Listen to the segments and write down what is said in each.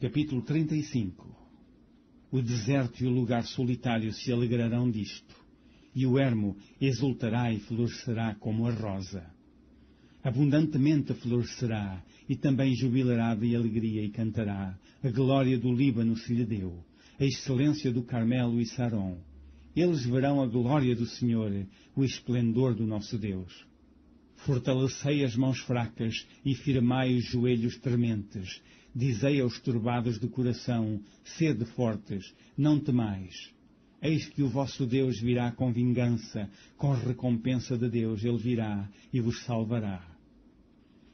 Capítulo 35 O deserto e o lugar solitário se alegrarão disto, e o ermo exultará e florescerá como a rosa. Abundantemente florescerá, e também jubilará de alegria e cantará. A glória do Líbano se lhe deu, a excelência do Carmelo e Saron. Eles verão a glória do Senhor, o esplendor do nosso Deus. Fortalecei as mãos fracas e firmai os joelhos trementes. Dizei aos turbados de coração, sede fortes, não temais. Eis que o vosso Deus virá com vingança, com recompensa de Deus ele virá e vos salvará.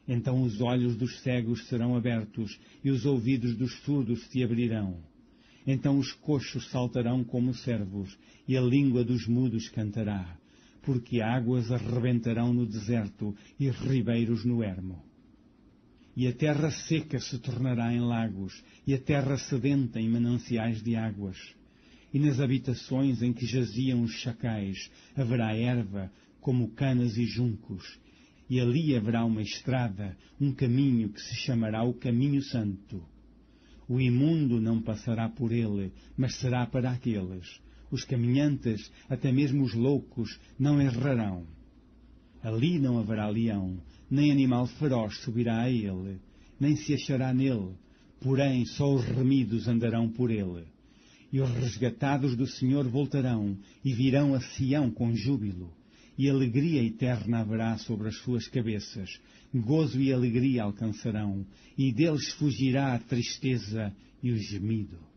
Então os olhos dos cegos serão abertos e os ouvidos dos surdos se abrirão. Então os coxos saltarão como servos e a língua dos mudos cantará porque águas arrebentarão no deserto e ribeiros no ermo. E a terra seca se tornará em lagos, e a terra sedenta em mananciais de águas. E nas habitações em que jaziam os chacais haverá erva, como canas e juncos, e ali haverá uma estrada, um caminho que se chamará o Caminho Santo. O imundo não passará por ele, mas será para aqueles os caminhantes, até mesmo os loucos, não errarão. Ali não haverá leão, nem animal feroz subirá a ele, nem se achará nele, porém só os remidos andarão por ele. E os resgatados do Senhor voltarão e virão a Sião com júbilo, e alegria eterna haverá sobre as suas cabeças, gozo e alegria alcançarão, e deles fugirá a tristeza e o gemido.